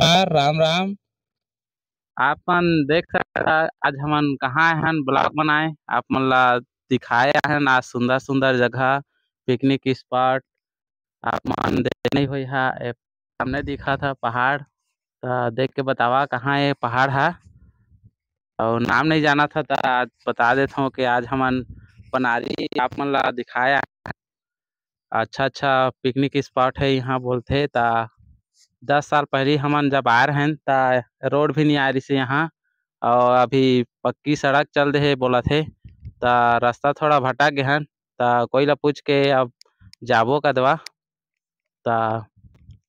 नमस्कार, राम राम। आप मन देख सकता आज हमन कहाँ हन ब्लॉग बनाए। आप मन ला दिखाए हन आज सुंदर सुंदर जगह, पिकनिक स्पॉट। आप मन देखे नहीं होई हा, ए सामने दिखत हा पहाड़। त देख के बतावा कहाँ ये पहाड़ है। और नाम नहीं जाना था त आज बता देता हूँ कि आज हमन पनारी आप मन ला दिखाए अच्छा अच्छा पिकनिक स्पॉट है, यहाँ बोलते ता दस साल पहले हमन जब आए रहेन ता रोड भी नहीं आ रही से यहाँ, और अभी पक्की सड़क चल रहे हे बोलत हे, ता रास्ता थोड़ा भटक गे हन ता कोई ला पूछ के अब जाबो कदवा ता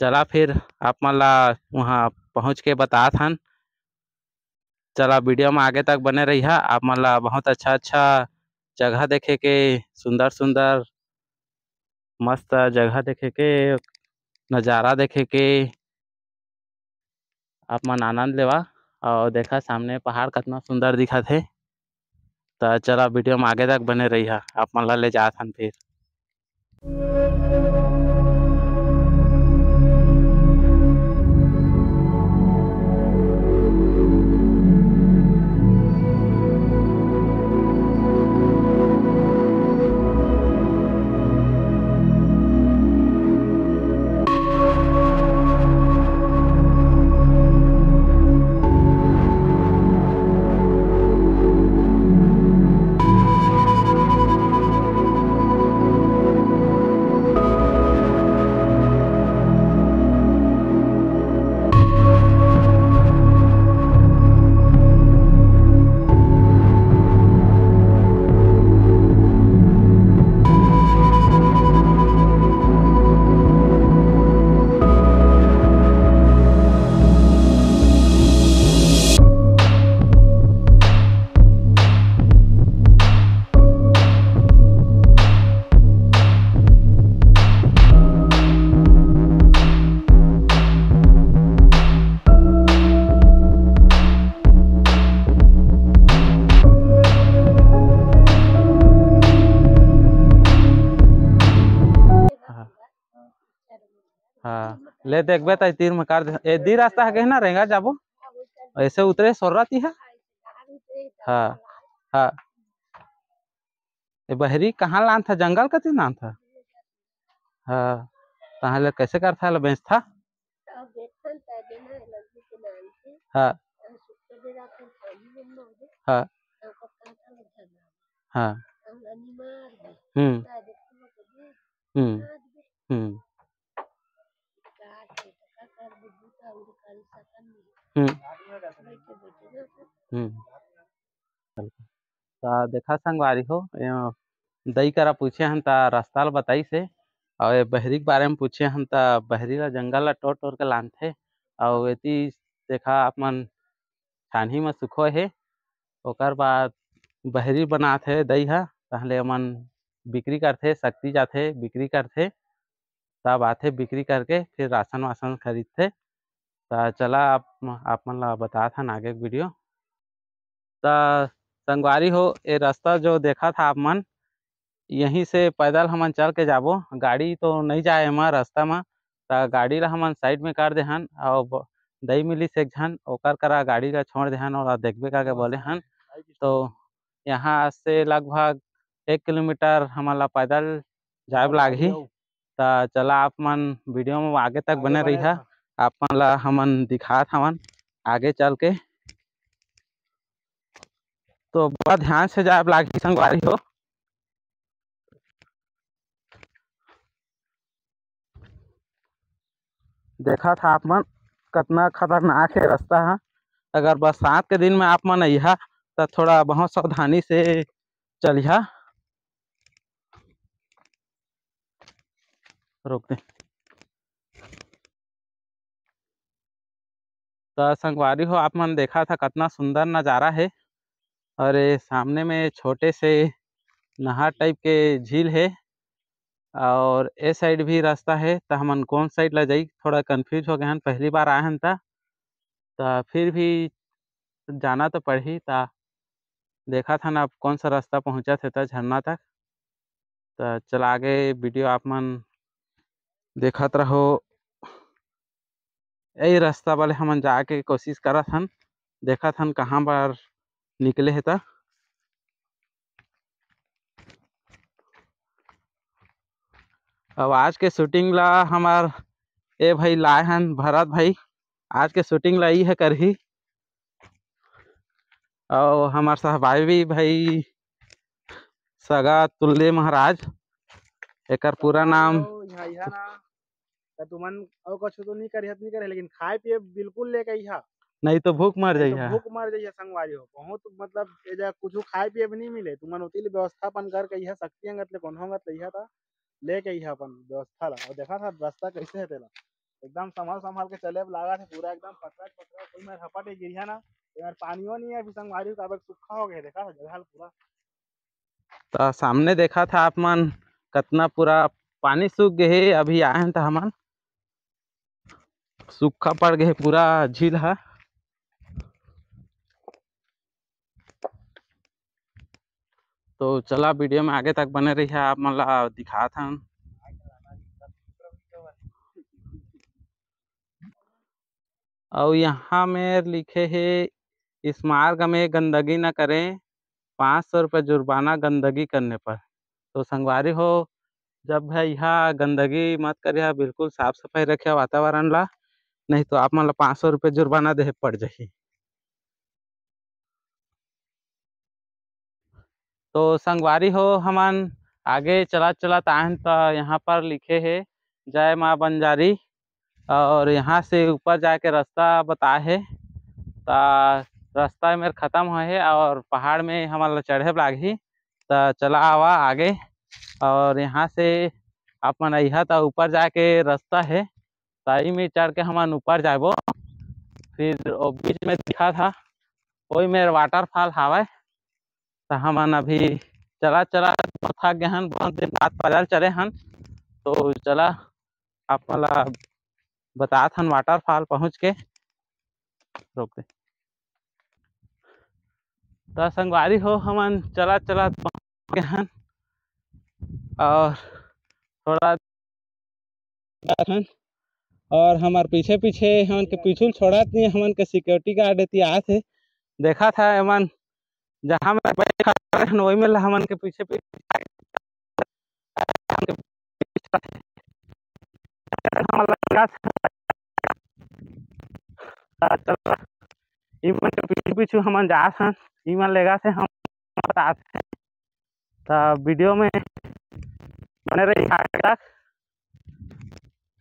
चला फिर आप मन ला वहाँ पहुँच के बतात हन। चला वीडियो में आगे तक बने रही है आप मन ला बहुत अच्छा अच्छा जगह देखे के सुंदर सुंदर मस्त जगह देखे के, नज़ारा देखे के आप मन आनंद लेवा और देखा सामने पहाड़ कितना सुंदर दिखा थे तो चला वीडियो में आगे तक बने रही है आप मन ला ले जात हन फिर। ले देखबे त तीर में कर ए, दी रास्ता है ना रहेगा जाबो। ऐसे उतरे सोराती है? हाँ हाँ। ये बहरी, कहाँ लान था? जंगल कति लान था? हाँ ताहले कैसे करता है बेच था? हाँ। हाँ। हाँ। हम्म हम्म। हम्म हम्म हम्म ता देखा संगवारी हो दई करा पूछे हन ता रास्ता ला बताई से और ये बहरी के बारे में पूछे हन ता बहरी ला जंगल ला टोर टोर के लानथे और एती देखा आप मन छानही में सुखो हे ओकर बाद बहरी बनात हे दई ह ताहले मन बिक्री करथे सकती जाथे बिक्री करथे तब आथे बिक्री करके फिर राशन वासन खरीदथे ता चला आप आप मन ला बतात हन आगे वीडियो। ता संगवारी हो ये रास्ता जो देखा था आप मन यहीं से पैदल हमन चल के जाबो। गाड़ी तो नहीं जाए एमा रास्ता में ता गाड़ी ला हमन साइड में कर देहन और दई मिलिस एक झन ओकर करा गाड़ी ला छोड़ देहन और देखबे का के बोले हन। तो यहाँ से लगभग एक किलोमीटर हमन ला पैदल जाए लागही। ता चला आप मन वीडियो में आगे तक बने रही आप मन ला हमन दिखात हवन आगे चल के। तो बड़ा ध्यान से जाए लागही संगवारी हो। देखा था आप मन कितना खतरनाक है रास्ता है। अगर बरसात के दिन में आप मन अइहा तो थोड़ा बहुत सावधानी से चलिहा। रोक दे। तो संगवारी हो, आप मन देखा था कितना सुंदर नज़ारा है। और ये सामने में छोटे से नहर टाइप के झील है और ए साइड भी रास्ता है। तो हमन कौन साइड ला जाई? थोड़ा कंफ्यूज हो गए हन पहली बार आए हन ता। फिर भी जाना तो पड़ही ता। देखा था ना आप कौन सा रास्ता पहुँचा थे झरना तक। तो चल आगे वीडियो आप मन देखत रहो। यही रास्ता वाले हमन जाके कोशिश करत हन देखत हन कहाँ बर निकले हे ता। अब आज के शूटिंग ला हमार ए भाई लाए हन भरत भाई, आज के शूटिंग ला इहे करही। अउ हमार सहबाबी भाई सगा तुल्ले महाराज, एकर पूरा नाम। त तुमन अउ कछु तो नहीं करिहत नहीं करे लेकिन खाए पिए बिल्कुल लेके इहा नहीं तो भूख मर तो जाइए भूख मर जाइए संगवारी हो। बहुत मतलब एजा कुछ खाए पिए भी नहीं मिले तुमन उतिल व्यवस्थापन करके इहा शक्ति अंगत ले कोन्हो अंगत ले इहा था लेके इहा अपन व्यवस्था ला। और देखा था रास्ता कैसे है तेला एकदम संभाल संभाल के चले लागा थे पूरा एकदम पटरा पटरा कोई में हपट गिरिया ना। यार पानियो नहीं है अभी संगवारी का अब सूखा हो गया देखा था जगह पूरा। तो सामने देखा था आप मन कतना पूरा पानी सूख गए अभी आए हैं तो हमन। सूखा पड़ गए पूरा झील है। तो चला, वीडियो में आगे तक बने रही है आप ला दिखात हन और यहाँ में लिखे है, इस मार्ग में गंदगी ना करें, पाँच सौ रुपये जुर्माना गंदगी करने पर। तो संगवारी हो, जब है, यहाँ गंदगी मत करिए, बिल्कुल साफ़ सफ़ाई रखे वातावरण ला। नहीं तो आप मन पाँच सौ रुपये जुर्माना देहे पड़ जाही तो संगवारी हो हमन, आगे चला चलत आयन तो यहाँ पर लिखे है, जय माँ बंजारी। और यहाँ से ऊपर जाके रास्ता बताए है, ता रास्ता मेर ख़त्म होए हे और पहाड़ में हमन ला चढ़े लागही तो चला आवा आगे। और यहाँ से आप मन अइहा तो ऊपर जाके रास्ता है। ताई में चढ़ के हमन ऊपर जाबो फिर ओ बीच में दिखा था, ओई मेर वाटरफॉल हावय। तो हमन अभी चला चला थक गए हन बहुत दिन बाद पैदल चले हन। तो चला आप मन ला बतात हन वाटरफॉल पहुँच के। रोक दे। तो संगवारी हो हमन चला चला गए हन और थोड़ा और हमार पीछे पीछे हमन के पीछू छोड़त नहीं, हमन के सिक्योरिटी गार्ड एती आत हे। देखा था एमन, जहाँ मैं बैठा वही में हमन के पीछे पीछे इमन के पीछे पीछे हमन जात हन, इमन लेगा से हम बतात हे। ता वीडियो में बने रही आगे तक।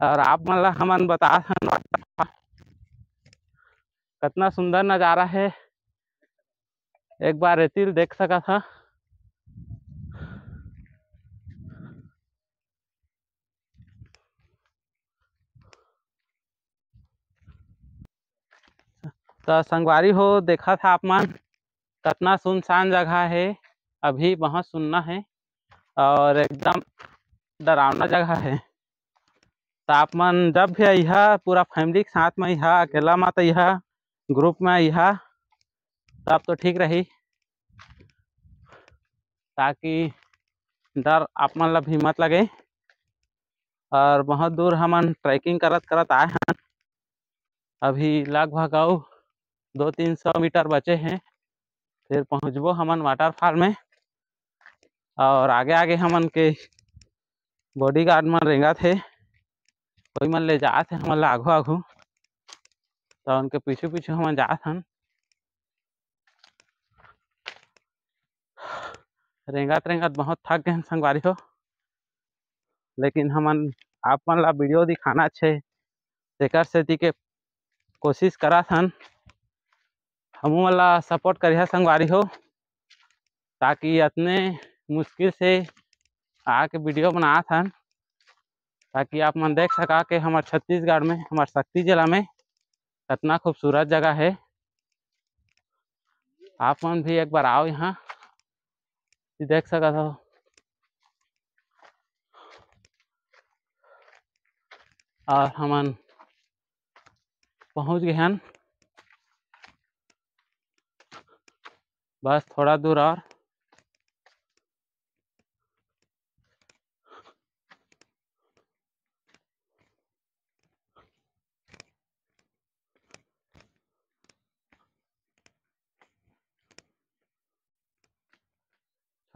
और आप मन ला हमन बतात हन कितना सुंदर नज़ारा है। एक बार एतिल देख सका था। तो संगवारी हो, देखा था आप मन कितना सुनसान जगह है। अभी बहुत सुनना है और एकदम डरावना जगह है। तो आप मन जब भी अइहा पूरा फैमिली के साथ में अइहा अकेला मत अइहा ग्रुप में अइहा तब तो ठीक रही। ताकि डर आप मन भी मत लगे। और बहुत दूर हमन ट्रैकिंग करत करत आए हैं। अभी लगभग आओ दो तीन सौ मीटर बचे हैं। फिर पहुँचबो हमन वाटरफॉल में। और आगे आगे हमन के बॉडीगार्ड मन रेंगत हे। कोई मन ले जात हे हमन आघू आघू तो उनके पीछू पीछू हम जात हन। रेंगत रेंगत बहुत थक गए संगवारी हो। लेकिन हमन आप मन ला वीडियो दिखाना अच्छे तेकर सेती के कोशिश करत हन। हमू मन सपोर्ट करिहा संगवारी हो, ताकि इतने मुश्किल से आके वीडियो बनात हन। ताकि आप मन देख सका के हमार छत्तीसगढ़ में, हमार शक्ति जिला में कितना खूबसूरत जगह है। आप मन भी एक बार आओ यहाँ देख सकत हो और हमन पहुँच गए हन बस थोड़ा दूर और।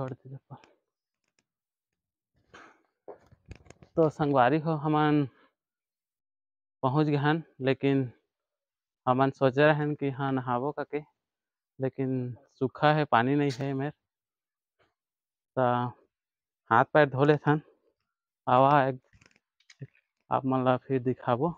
छोड़ दे तो संगवारी हो, हमन पहुँच गए हन, लेकिन हमन सोचे रहन कि हाँ नहाबो कके लेकिन सूखा है, पानी नहीं है एमेर त हाथ पैर धो लेथन आवा एक आप मन ला फिर दिखाबो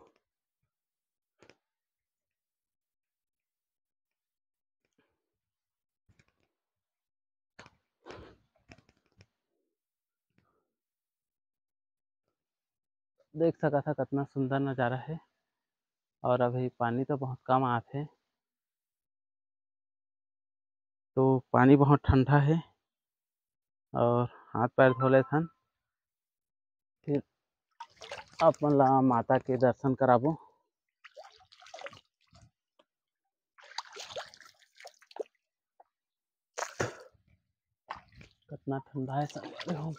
देख सका था कितना सुंदर नज़ारा है। और अभी पानी तो बहुत कम आत हे। तो पानी बहुत ठंडा है। और हाथ पैर धो लेथन फिर अपन ला माता के दर्शन कराबो। कितना ठंडा है हो